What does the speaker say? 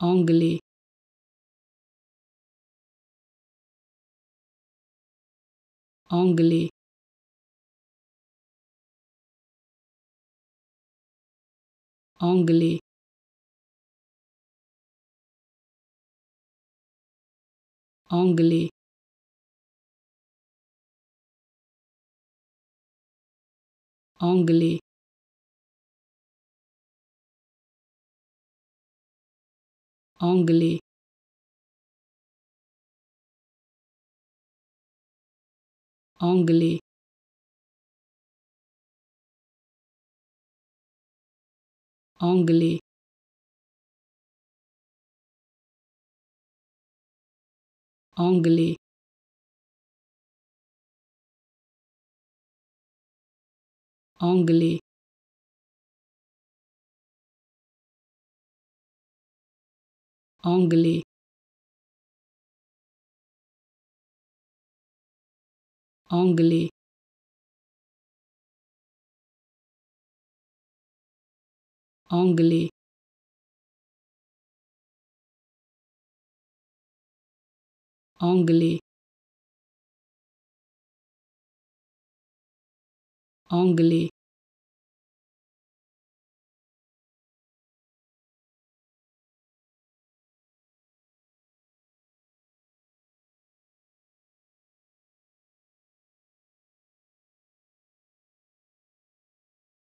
anglais anglais anglais anglais anglais anglais anglais anglais anglais anglais anglais. Anglais. Anglais. Anglais. Anglais